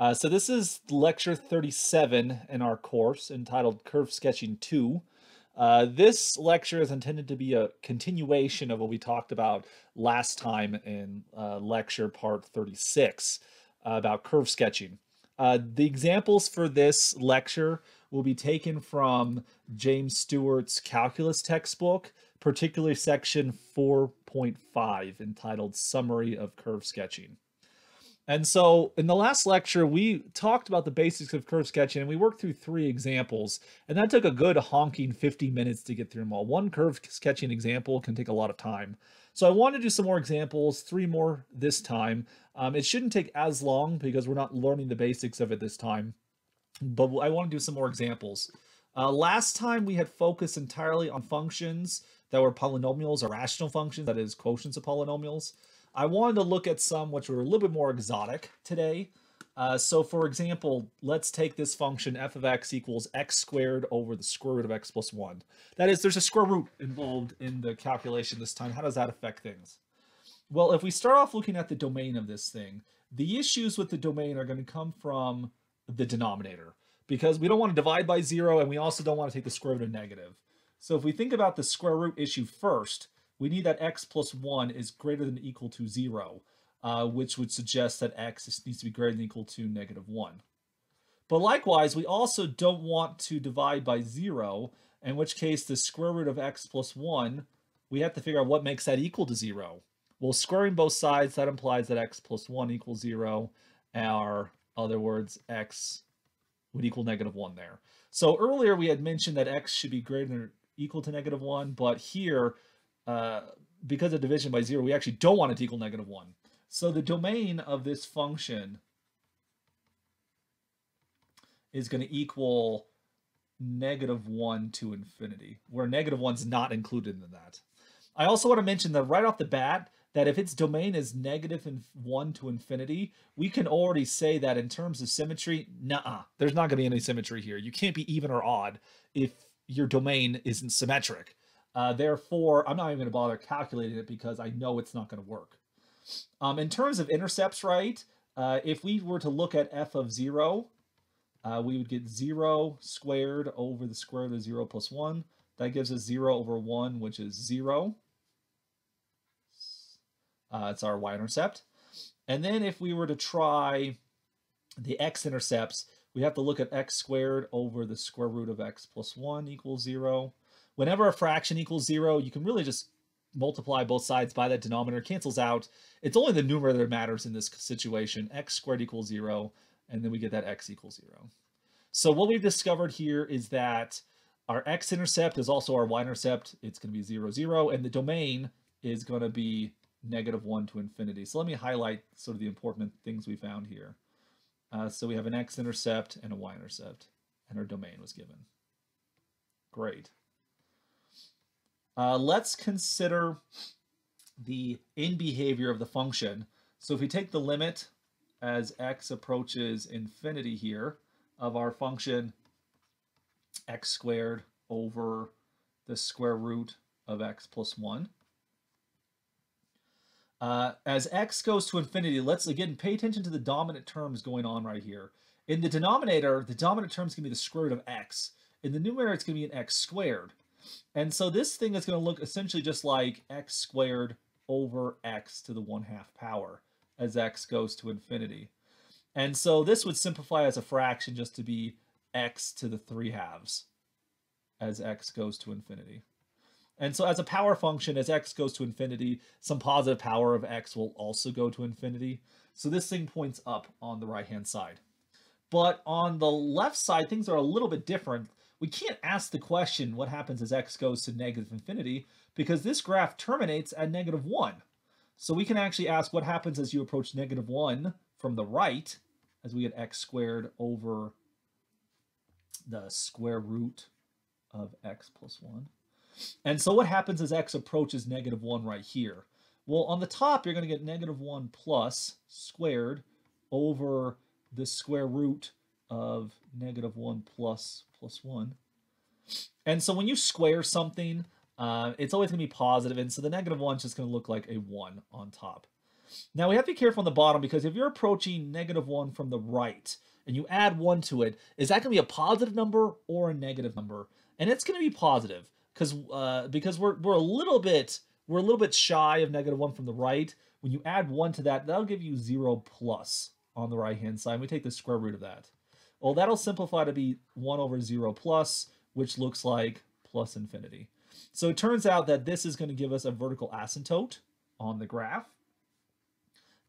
Uh, so this is lecture 37 in our course entitled Curve Sketching 2. Uh, this lecture is intended to be a continuation of what we talked about last time in uh, lecture part 36 uh, about curve sketching. Uh, the examples for this lecture will be taken from James Stewart's calculus textbook, particularly section 4.5 entitled Summary of Curve Sketching. And so in the last lecture, we talked about the basics of curve sketching and we worked through three examples. And that took a good honking 50 minutes to get through them all. One curve sketching example can take a lot of time. So I want to do some more examples, three more this time. Um, it shouldn't take as long because we're not learning the basics of it this time. But I want to do some more examples. Uh, last time we had focused entirely on functions that were polynomials or rational functions, that is quotients of polynomials. I wanted to look at some which were a little bit more exotic today. Uh, so for example, let's take this function f of x equals x squared over the square root of x plus 1. That is, there's a square root involved in the calculation this time. How does that affect things? Well, if we start off looking at the domain of this thing, the issues with the domain are going to come from the denominator because we don't want to divide by 0 and we also don't want to take the square root of negative. So if we think about the square root issue first, we need that x plus 1 is greater than equal to 0, uh, which would suggest that x needs to be greater than equal to negative 1. But likewise, we also don't want to divide by 0, in which case the square root of x plus 1, we have to figure out what makes that equal to 0. Well, squaring both sides, that implies that x plus 1 equals 0, or other words, x would equal negative 1 there. So earlier we had mentioned that x should be greater than or equal to negative 1, but here uh, because of division by zero, we actually don't want it to equal negative one. So the domain of this function is going to equal negative 1 to infinity, where negative 1 is not included in that. I also want to mention that right off the bat, that if its domain is negative 1 to infinity, we can already say that in terms of symmetry, nah, there's not going to be any symmetry here. You can't be even or odd if your domain isn't symmetric. Uh, therefore, I'm not even going to bother calculating it because I know it's not going to work. Um, in terms of intercepts, right, uh, if we were to look at f of 0, uh, we would get 0 squared over the square root of 0 plus 1. That gives us 0 over 1, which is 0. Uh, it's our y-intercept. And then if we were to try the x-intercepts, we have to look at x squared over the square root of x plus 1 equals 0 whenever a fraction equals zero, you can really just multiply both sides by that denominator, cancels out. It's only the numerator that matters in this situation. x squared equals zero, and then we get that x equals zero. So what we've discovered here is that our x-intercept is also our y-intercept. It's going to be zero, zero, and the domain is going to be negative one to infinity. So let me highlight sort of the important things we found here. Uh, so we have an x-intercept and a y-intercept, and our domain was given. Great. Uh, let's consider the in behavior of the function. So if we take the limit as x approaches infinity here of our function x squared over the square root of x plus 1. Uh, as x goes to infinity, let's again pay attention to the dominant terms going on right here. In the denominator, the dominant term is going to be the square root of x. In the numerator, it's going to be an x squared. And so this thing is going to look essentially just like x squared over x to the 1 half power as x goes to infinity. And so this would simplify as a fraction just to be x to the 3 halves as x goes to infinity. And so as a power function, as x goes to infinity, some positive power of x will also go to infinity. So this thing points up on the right-hand side. But on the left side, things are a little bit different we can't ask the question what happens as x goes to negative infinity because this graph terminates at negative 1. So we can actually ask what happens as you approach negative 1 from the right as we get x squared over the square root of x plus 1. And so what happens as x approaches negative 1 right here? Well, on the top, you're going to get negative 1 plus squared over the square root of negative 1 plus plus 1. And so when you square something, uh, it's always going to be positive, and so the negative 1 is just going to look like a 1 on top. Now we have to be careful on the bottom because if you're approaching negative 1 from the right and you add 1 to it, is that going to be a positive number or a negative number? And it's going to be positive because uh, because we're, we're a little bit we're a little bit shy of negative 1 from the right. When you add 1 to that, that'll give you 0 plus on the right-hand side. We take the square root of that. Well, that'll simplify to be 1 over 0 plus, which looks like plus infinity. So it turns out that this is going to give us a vertical asymptote on the graph.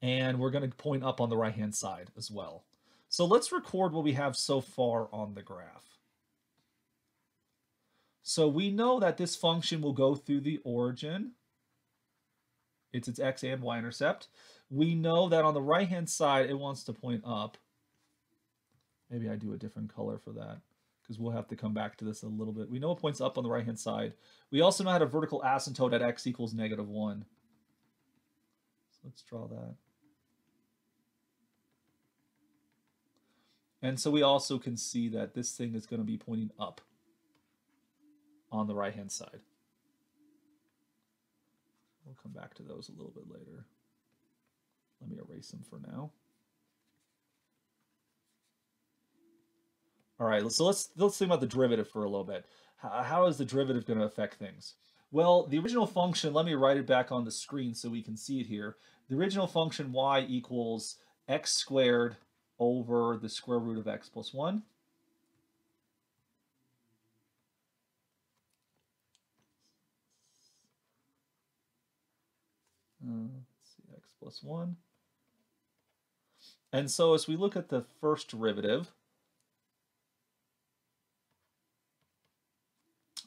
And we're going to point up on the right-hand side as well. So let's record what we have so far on the graph. So we know that this function will go through the origin. It's its x and y intercept. We know that on the right-hand side, it wants to point up. Maybe I do a different color for that because we'll have to come back to this a little bit. We know it points up on the right-hand side. We also know how to vertical asymptote at x equals negative 1. So let's draw that. And so we also can see that this thing is going to be pointing up on the right-hand side. We'll come back to those a little bit later. Let me erase them for now. All right, so let's let's think about the derivative for a little bit. How, is the derivative going to affect things? Well, the original function, let me write it back on the screen so we can see it here. The original function y equals x squared over the square root of x plus 1. Uh, let's see, x plus 1. And so as we look at the first derivative,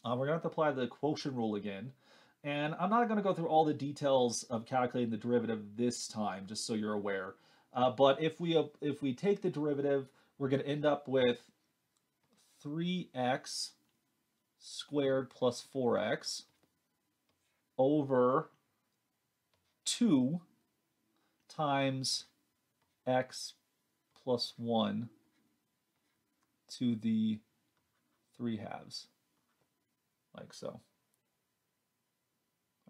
uh, we're going to have to apply the quotient rule again. And I'm not going to go through all the details of calculating the derivative this time, just so you're aware. Uh, but if we if we take the derivative, we're going to end up with 3x squared plus 4x over 2 times x plus 1 to the 3 halves, like so.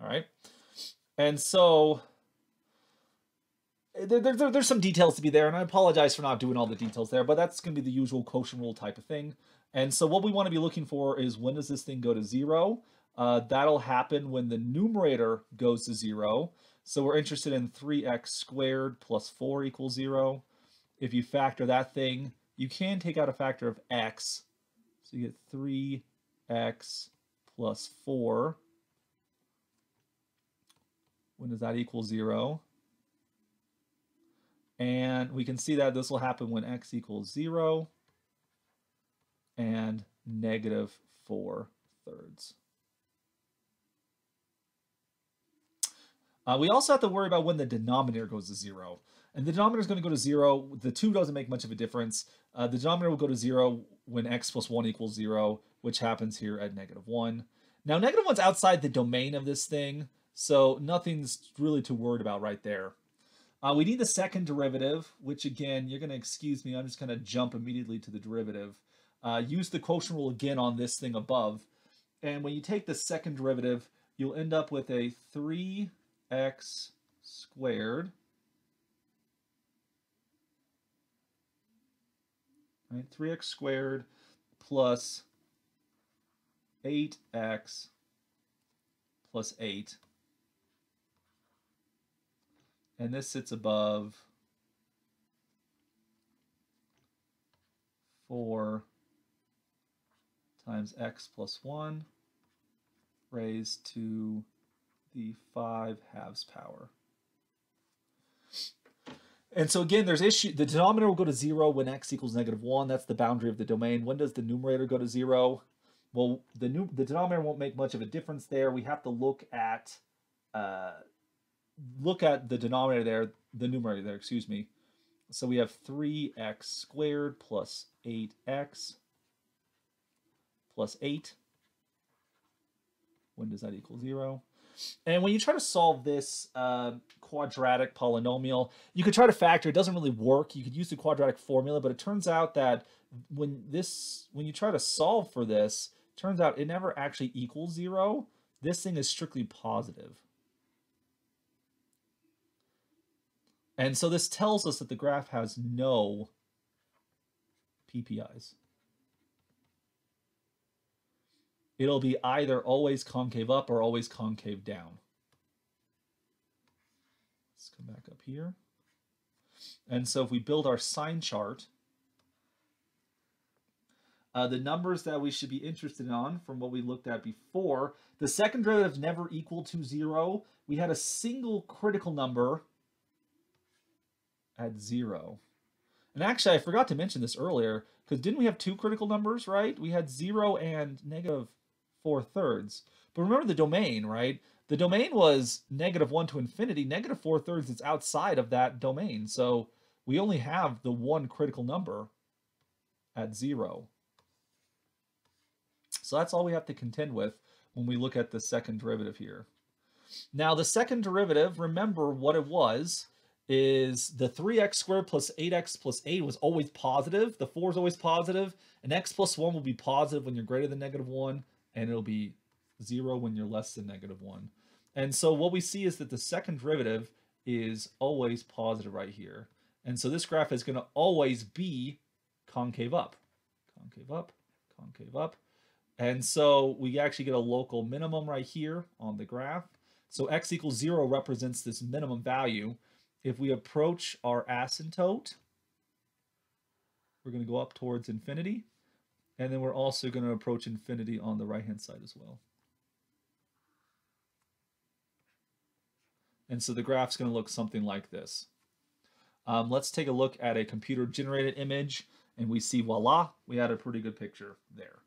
All right. And so there, there, there's some details to be there, and I apologize for not doing all the details there, but that's going to be the usual quotient rule type of thing. And so what we want to be looking for is when does this thing go to zero? Uh, that'll happen when the numerator goes to zero. So we're interested in 3x squared plus 4 equals 0. If you factor that thing, you can take out a factor of x. So you get 3x plus 4. When does that equal 0? And we can see that this will happen when x equals 0 and negative 4 thirds. Uh, we also have to worry about when the denominator goes to 0. And the denominator is going to go to 0. The 2 doesn't make much of a difference. Uh, the denominator will go to 0 when x plus 1 equals 0, which happens here at negative 1. Now, negative 1's outside the domain of this thing, so nothing's really too worried about right there. Uh, we need the second derivative, which again, you're going to excuse me, I'm just going to jump immediately to the derivative. Uh, use the quotient rule again on this thing above. And when you take the second derivative, you'll end up with a 3x squared. Right, 3x squared plus 8x plus 8 and this sits above 4 times x plus 1 raised to the 5 halves power. And so again, there's issue. The denominator will go to 0 when x equals negative 1. That's the boundary of the domain. When does the numerator go to 0? Well, the, new, the denominator won't make much of a difference there. We have to look at uh, look at the denominator there, the numerator there, excuse me. So we have 3x squared plus 8x plus 8. When does that equal 0? And when you try to solve this uh, quadratic polynomial, you could try to factor. It doesn't really work. You could use the quadratic formula, but it turns out that when this, when you try to solve for this, turns out it never actually equals 0. This thing is strictly positive. And so this tells us that the graph has no POIs. It'll be either always concave up or always concave down. Let's come back up here. And so if we build our sign chart, uh, the numbers that we should be interested in from what we looked at before, the second derivative never equal to zero. We had a single critical number at zero. And actually, I forgot to mention this earlier, because didn't we have two critical numbers, right? We had zero and negative four thirds. But remember the domain, right? The domain was negative one to infinity. Negative four thirds is outside of that domain. So we only have the one critical number at zero. So that's all we have to contend with when we look at the second derivative here. Now the second derivative, remember what it was, is the 3x squared plus 8x plus 8 was always positive. The 4 is always positive. And x plus 1 will be positive when you're greater than negative 1, and it'll be 0 when you're less than negative 1. And so what we see is that the second derivative is always positive right here. And so this graph is going to always be concave up. Concave up, concave up. And so we actually get a local minimum right here on the graph. So x equals 0 represents this minimum value. If we approach our asymptote, we're going to go up towards infinity. And then we're also going to approach infinity on the right-hand side as well. And so the graph's going to look something like this. Um, let's take a look at a computer-generated image, and we see, voila, we had a pretty good picture there.